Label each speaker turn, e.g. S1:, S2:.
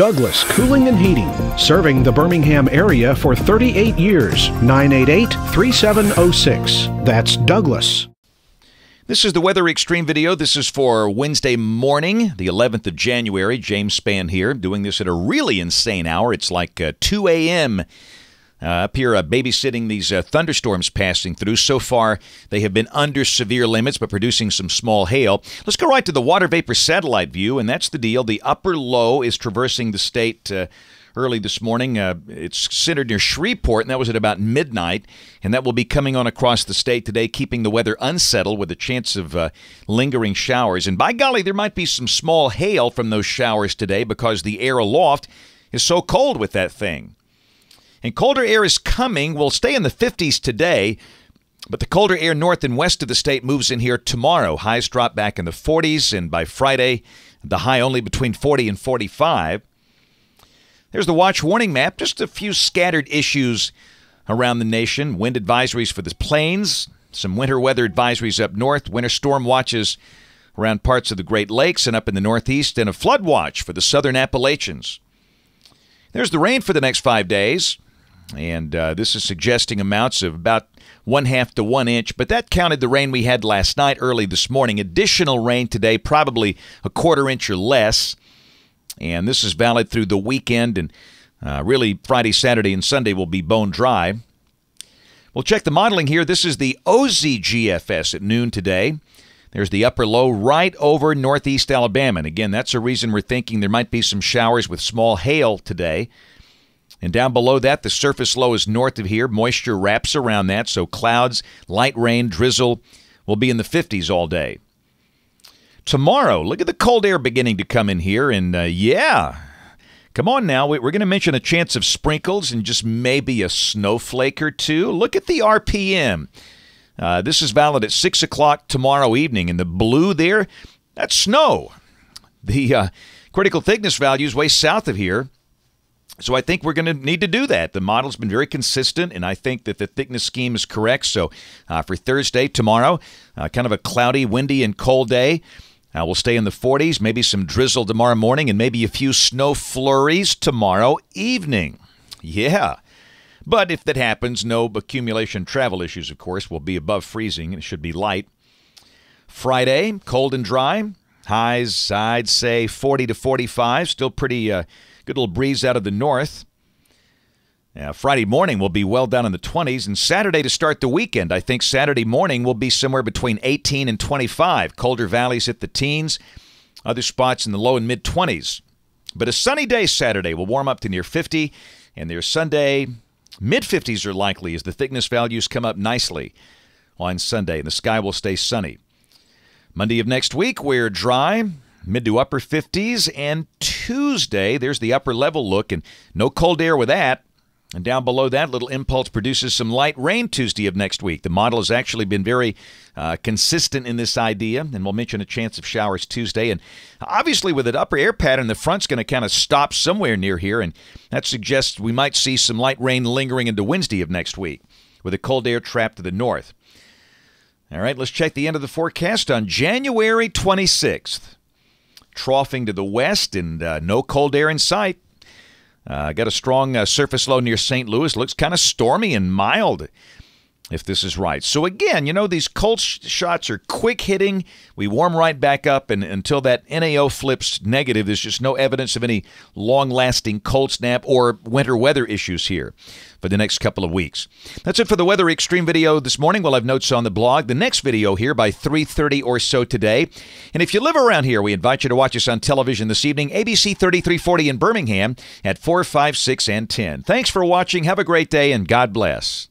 S1: Douglas Cooling and Heating, serving the Birmingham area for 38 years. 988 3706. That's Douglas.
S2: This is the Weather Xtreme video. This is for Wednesday morning, the 11th of January. James Spann here, doing this at a really insane hour. It's like uh, 2 a.m. Uh, up here, uh, babysitting these uh, thunderstorms passing through. So far, they have been under severe limits, but producing some small hail. Let's go right to the water vapor satellite view, and that's the deal. The upper low is traversing the state uh, early this morning. Uh, it's centered near Shreveport, and that was at about midnight. And that will be coming on across the state today, keeping the weather unsettled with a chance of uh, lingering showers. And by golly, there might be some small hail from those showers today because the air aloft is so cold with that thing. And colder air is coming. We'll stay in the 50s today. But the colder air north and west of the state moves in here tomorrow. Highs drop back in the 40s, and by Friday, the high only between 40 and 45. There's the watch warning map. Just a few scattered issues around the nation. Wind advisories for the plains, some winter weather advisories up north, winter storm watches around parts of the Great Lakes and up in the Northeast, and a flood watch for the southern Appalachians. There's the rain for the next five days, and uh, this is suggesting amounts of about one half to one inch, but that counted the rain we had last night early this morning. Additional rain today, probably a quarter inch or less. And this is valid through the weekend, and uh, really Friday, Saturday, and Sunday will be bone dry. We'll check the modeling here. This is the 0Z GFS at noon today. There's the upper low right over northeast Alabama. And again, that's a reason we're thinking there might be some showers with small hail today. And down below that, the surface low is north of here. Moisture wraps around that, so clouds, light rain, drizzle will be in the 50s all day. Tomorrow, look at the cold air beginning to come in here, and uh, yeah, come on now. We're going to mention a chance of sprinkles and just maybe a snowflake or two. Look at the RPM. Uh, this is valid at 6 o'clock tomorrow evening, and the blue there, that's snow. The uh, critical thickness values way south of here. So I think we're going to need to do that. The model's been very consistent, and I think that the thickness scheme is correct. So uh, for Thursday, tomorrow, uh, kind of a cloudy, windy, and cold day. Uh, we'll stay in the 40s, maybe some drizzle tomorrow morning, and maybe a few snow flurries tomorrow evening. Yeah. But if that happens, no accumulation travel issues, of course, will be above freezing. It should be light. Friday, cold and dry. Highs, I'd say 40 to 45. Still pretty uh, good little breeze out of the north. Yeah, Friday morning will be well down in the 20s, and Saturday to start the weekend, I think Saturday morning will be somewhere between 18 and 25. Colder valleys hit the teens, other spots in the low and mid 20s. But a sunny day Saturday will warm up to near 50, and their Sunday mid 50s are likely as the thickness values come up nicely on Sunday, and the sky will stay sunny. Monday of next week, we're dry, mid to upper 50s, and Tuesday, there's the upper level look, and no cold air with that. And down below that, Little Impulse produces some light rain Tuesday of next week. The model has actually been very uh, consistent in this idea, and we'll mention a chance of showers Tuesday. And obviously, with an upper air pattern, the front's going to kind of stop somewhere near here, and that suggests we might see some light rain lingering into Wednesday of next week, with a cold air trapped to the north. All right, let's check the end of the forecast on January 26th. Troughing to the west and uh, no cold air in sight. Uh, got a strong uh, surface low near St. Louis. Looks kind of stormy and mild, if this is right. So again, you know these cold shots are quick hitting. We warm right back up, and until that NAO flips negative, there's just no evidence of any long-lasting cold snap or winter weather issues here for the next couple of weeks. That's it for the Weather Xtreme video this morning. We'll have notes on the blog. The next video here by 3.30 or so today. And if you live around here, we invite you to watch us on television this evening, ABC 3340 in Birmingham at 4, 5, 6, and 10. Thanks for watching. Have a great day, and God bless.